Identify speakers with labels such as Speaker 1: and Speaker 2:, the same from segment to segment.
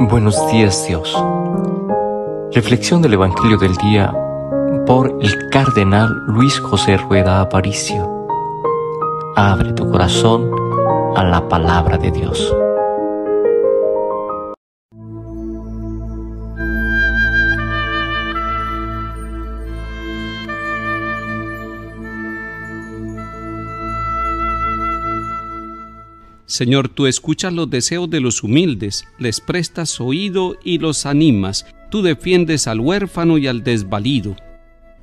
Speaker 1: Buenos días Dios. Reflexión del Evangelio del día por el Cardenal Luis José Rueda Aparicio. Abre tu corazón a la palabra de Dios.
Speaker 2: Señor, tú escuchas los deseos de los humildes, les prestas oído y los animas, tú defiendes al huérfano y al desvalido.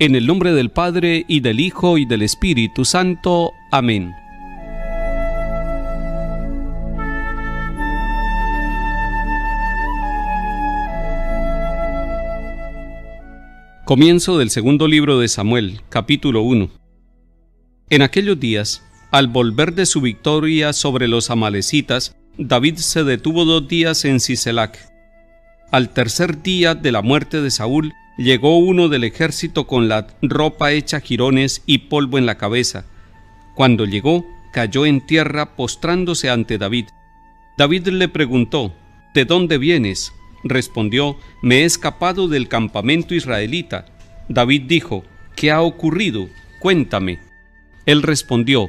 Speaker 2: En el nombre del Padre y del Hijo y del Espíritu Santo. Amén. Comienzo del segundo libro de Samuel, capítulo 1. En aquellos días, al volver de su victoria sobre los amalecitas, David se detuvo dos días en Siselac. Al tercer día de la muerte de Saúl, llegó uno del ejército con la ropa hecha jirones y polvo en la cabeza. Cuando llegó, cayó en tierra postrándose ante David. David le preguntó, ¿De dónde vienes? Respondió, Me he escapado del campamento israelita. David dijo, ¿Qué ha ocurrido? Cuéntame. Él respondió,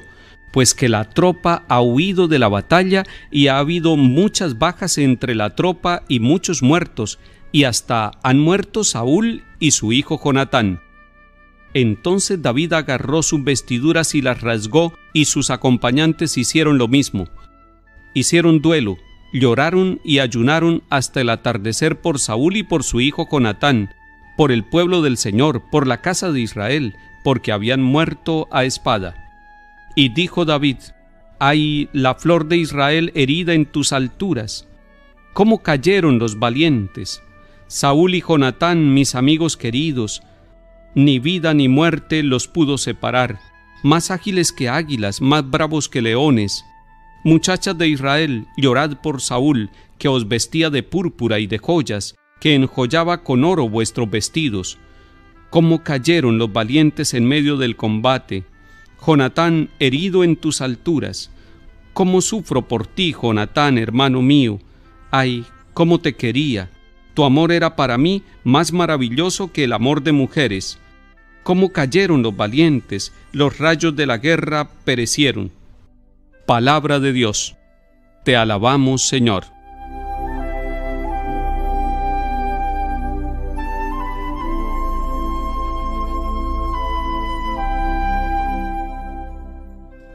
Speaker 2: pues que la tropa ha huido de la batalla y ha habido muchas bajas entre la tropa y muchos muertos, y hasta han muerto Saúl y su hijo Jonatán. Entonces David agarró sus vestiduras y las rasgó, y sus acompañantes hicieron lo mismo. Hicieron duelo, lloraron y ayunaron hasta el atardecer por Saúl y por su hijo Jonatán, por el pueblo del Señor, por la casa de Israel, porque habían muerto a espada. Y dijo David, hay la flor de Israel herida en tus alturas. ¿Cómo cayeron los valientes? Saúl y Jonatán, mis amigos queridos, ni vida ni muerte los pudo separar, más ágiles que águilas, más bravos que leones. Muchachas de Israel, llorad por Saúl, que os vestía de púrpura y de joyas, que enjollaba con oro vuestros vestidos. Cómo cayeron los valientes en medio del combate, Jonatán, herido en tus alturas. ¿Cómo sufro por ti, Jonatán, hermano mío? Ay, cómo te quería. Tu amor era para mí más maravilloso que el amor de mujeres. Cómo cayeron los valientes, los rayos de la guerra perecieron. Palabra de Dios. Te alabamos, Señor.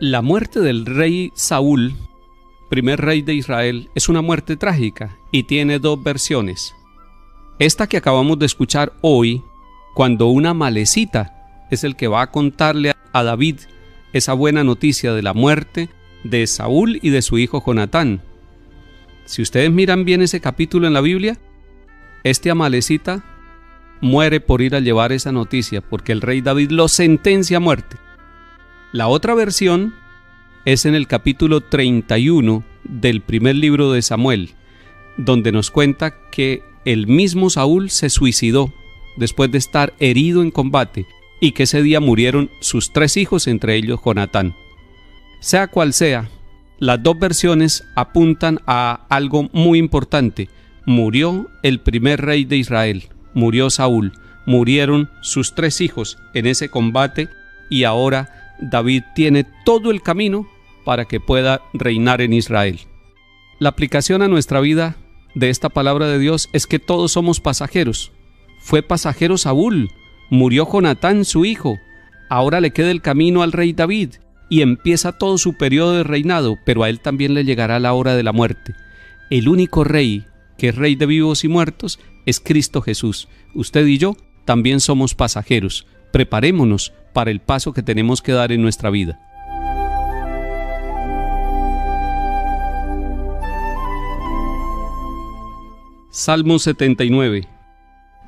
Speaker 2: La muerte del rey Saúl, primer rey de Israel, es una muerte trágica y tiene dos versiones. Esta que acabamos de escuchar hoy, cuando una malecita es el que va a contarle a David esa buena noticia de la muerte de Saúl y de su hijo Jonatán. Si ustedes miran bien ese capítulo en la Biblia, este amalecita muere por ir a llevar esa noticia, porque el rey David lo sentencia a muerte. La otra versión es en el capítulo 31 del primer libro de Samuel, donde nos cuenta que el mismo Saúl se suicidó después de estar herido en combate y que ese día murieron sus tres hijos, entre ellos Jonatán. Sea cual sea, las dos versiones apuntan a algo muy importante. Murió el primer rey de Israel, murió Saúl, murieron sus tres hijos en ese combate y ahora David tiene todo el camino para que pueda reinar en Israel. La aplicación a nuestra vida de esta palabra de Dios es que todos somos pasajeros. Fue pasajero Saúl, murió Jonatán su hijo, ahora le queda el camino al rey David y empieza todo su periodo de reinado, pero a él también le llegará la hora de la muerte. El único rey que es rey de vivos y muertos es Cristo Jesús. Usted y yo también somos pasajeros. Preparémonos para el paso que tenemos que dar en nuestra vida. Salmo 79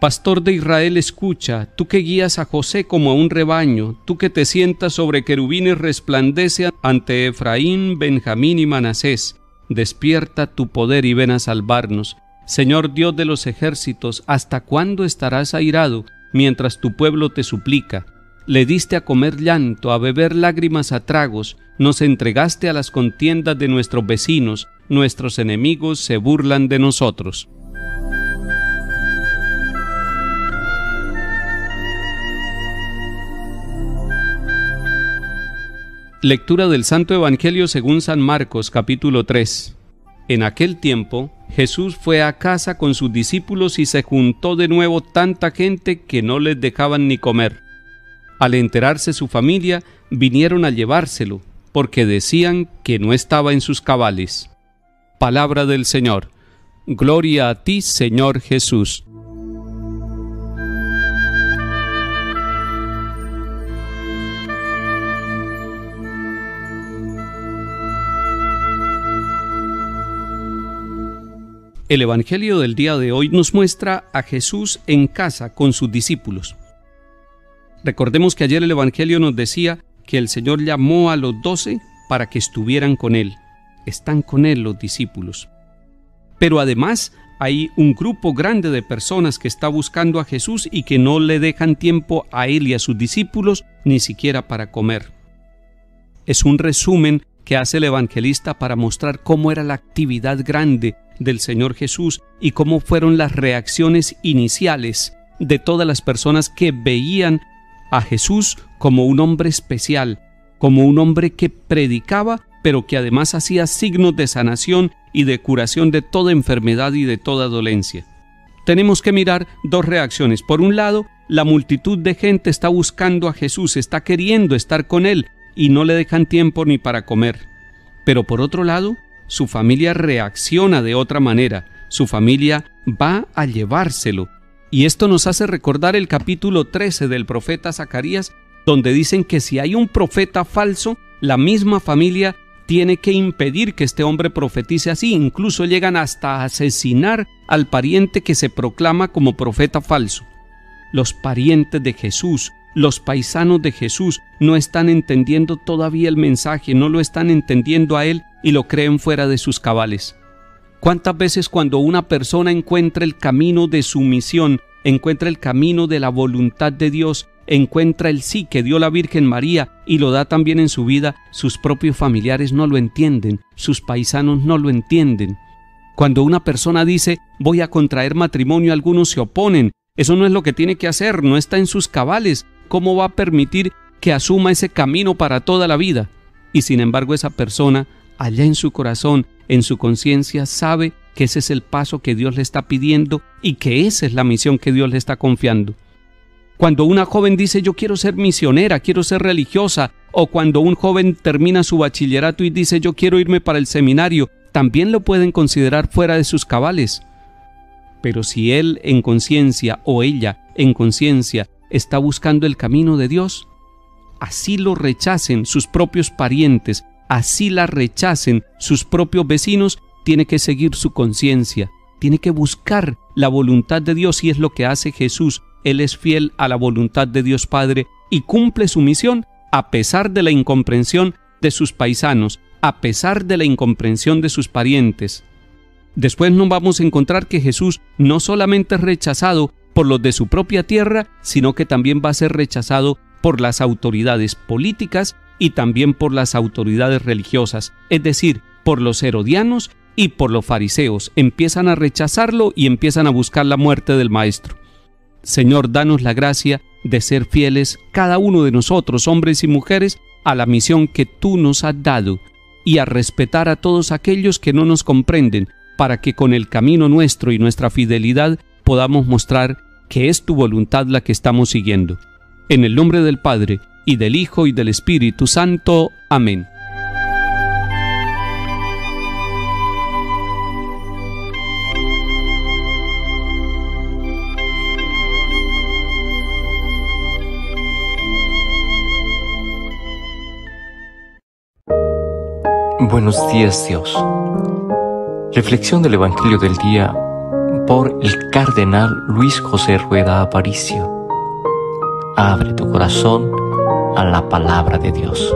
Speaker 2: Pastor de Israel, escucha, tú que guías a José como a un rebaño, tú que te sientas sobre querubines resplandece ante Efraín, Benjamín y Manasés, despierta tu poder y ven a salvarnos. Señor Dios de los ejércitos, ¿hasta cuándo estarás airado mientras tu pueblo te suplica? le diste a comer llanto, a beber lágrimas a tragos, nos entregaste a las contiendas de nuestros vecinos, nuestros enemigos se burlan de nosotros. Lectura del Santo Evangelio según San Marcos capítulo 3 En aquel tiempo Jesús fue a casa con sus discípulos y se juntó de nuevo tanta gente que no les dejaban ni comer. Al enterarse su familia, vinieron a llevárselo, porque decían que no estaba en sus cabales. Palabra del Señor. Gloria a ti, Señor Jesús. El Evangelio del día de hoy nos muestra a Jesús en casa con sus discípulos. Recordemos que ayer el Evangelio nos decía que el Señor llamó a los doce para que estuvieran con Él. Están con Él los discípulos. Pero además hay un grupo grande de personas que está buscando a Jesús y que no le dejan tiempo a Él y a sus discípulos ni siquiera para comer. Es un resumen que hace el evangelista para mostrar cómo era la actividad grande del Señor Jesús y cómo fueron las reacciones iniciales de todas las personas que veían a Jesús como un hombre especial, como un hombre que predicaba, pero que además hacía signos de sanación y de curación de toda enfermedad y de toda dolencia. Tenemos que mirar dos reacciones. Por un lado, la multitud de gente está buscando a Jesús, está queriendo estar con Él y no le dejan tiempo ni para comer. Pero por otro lado, su familia reacciona de otra manera, su familia va a llevárselo. Y esto nos hace recordar el capítulo 13 del profeta Zacarías, donde dicen que si hay un profeta falso, la misma familia tiene que impedir que este hombre profetice así, incluso llegan hasta asesinar al pariente que se proclama como profeta falso. Los parientes de Jesús, los paisanos de Jesús no están entendiendo todavía el mensaje, no lo están entendiendo a Él y lo creen fuera de sus cabales. ¿Cuántas veces cuando una persona encuentra el camino de su misión, encuentra el camino de la voluntad de Dios, encuentra el sí que dio la Virgen María y lo da también en su vida, sus propios familiares no lo entienden, sus paisanos no lo entienden? Cuando una persona dice voy a contraer matrimonio, algunos se oponen. Eso no es lo que tiene que hacer, no está en sus cabales. ¿Cómo va a permitir que asuma ese camino para toda la vida? Y sin embargo esa persona allá en su corazón, en su conciencia, sabe que ese es el paso que Dios le está pidiendo y que esa es la misión que Dios le está confiando. Cuando una joven dice yo quiero ser misionera, quiero ser religiosa, o cuando un joven termina su bachillerato y dice yo quiero irme para el seminario, también lo pueden considerar fuera de sus cabales. Pero si él en conciencia o ella en conciencia está buscando el camino de Dios, así lo rechacen sus propios parientes, así la rechacen sus propios vecinos, tiene que seguir su conciencia, tiene que buscar la voluntad de Dios y es lo que hace Jesús. Él es fiel a la voluntad de Dios Padre y cumple su misión a pesar de la incomprensión de sus paisanos, a pesar de la incomprensión de sus parientes. Después nos vamos a encontrar que Jesús no solamente es rechazado por los de su propia tierra, sino que también va a ser rechazado por las autoridades políticas y también por las autoridades religiosas, es decir, por los herodianos y por los fariseos. Empiezan a rechazarlo y empiezan a buscar la muerte del Maestro. Señor, danos la gracia de ser fieles cada uno de nosotros, hombres y mujeres, a la misión que tú nos has dado y a respetar a todos aquellos que no nos comprenden, para que con el camino nuestro y nuestra fidelidad podamos mostrar que es tu voluntad la que estamos siguiendo. En el nombre del Padre, y del Hijo y del Espíritu Santo. Amén.
Speaker 1: Buenos días Dios. Reflexión del Evangelio del Día por el Cardenal Luis José Rueda Aparicio. Abre tu corazón a la palabra de Dios.